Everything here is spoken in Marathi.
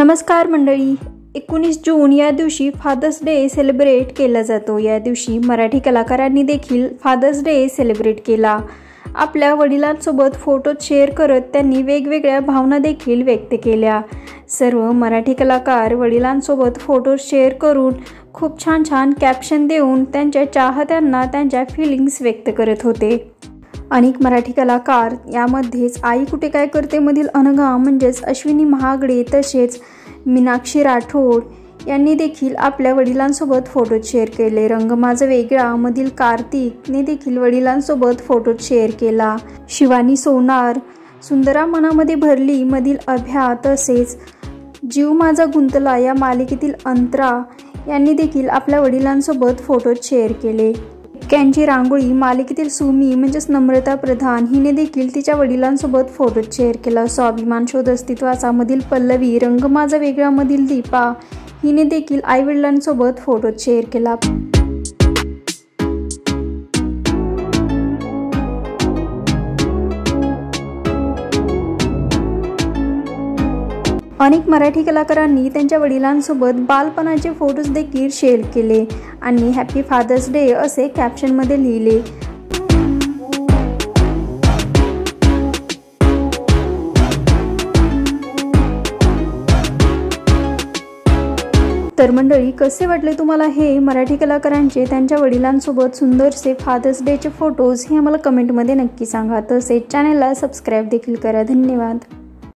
नमस्कार मंडळी. एकोणीस जून या दिवशी फादर्स डे सेलिब्रेट केला जातो. या दिवशी मराठी कलाकारांनी देखील फादर्स डे सेलिब्रेट केला. आपल्या वडिलांसोबत फोटो शेअर करत त्यांनी वेगवेगळ्या भावना देखील व्यक्त केल्या. सर्व मराठी कलाकार वडिलांसोबत फोटो शेअर करून खूप छान छान कॅप्शन देऊन त्यांच्या चाहत्यांना त्यांच्या फिलिंग्स व्यक्त करत होते. अनेक मराठी कलाकार यामध्येच आई कुठे काय करते मधील अनघा म्हणजेच अश्विनी महागडे तसेच मीनाक्षी राठोड यांनी देखील आपल्या वडिलांसोबत फोटो शेअर केले. रंग माझा वेगळा मधील कार्तिकने देखील वडिलांसोबत फोटोत शेअर केला. शिवानी सोनार सुंदरा मनामध्ये भरली मधील अभ्या तसेच जीव माझा गुंतला या मालिकेतील अंतरा यांनी देखील आपल्या वडिलांसोबत फोटोत शेअर केले. त्यांची रांगोळी मालिकेतील सुमी म्हणजेच नम्रता प्रधान हिने देखील तिच्या वडिलांसोबत फोटोत शेअर केला. स्वाभिमान शोध अस्तित्वाचा मधील पल्लवी रंग माझा वेगळा मधील दीपा हिने देखील आईवडिलांसोबत फोटोत शेअर केला. अनेक मराठी कलाकारांनी त्यांच्या वडिलांसोबत बालपणाचे फोटोज देखील शेअर केले आणि हॅपी फादर्स डे असे कॅप्शनमध्ये लिहिले. तर मंडळी कसे वाटले तुम्हाला हे मराठी कलाकारांचे त्यांच्या वडिलांसोबत सुंदरसे फादर्स डेचे फोटोज हे आम्हाला कमेंटमध्ये नक्की सांगा. तसेच चॅनेलला सबस्क्राईब देखील करा. धन्यवाद.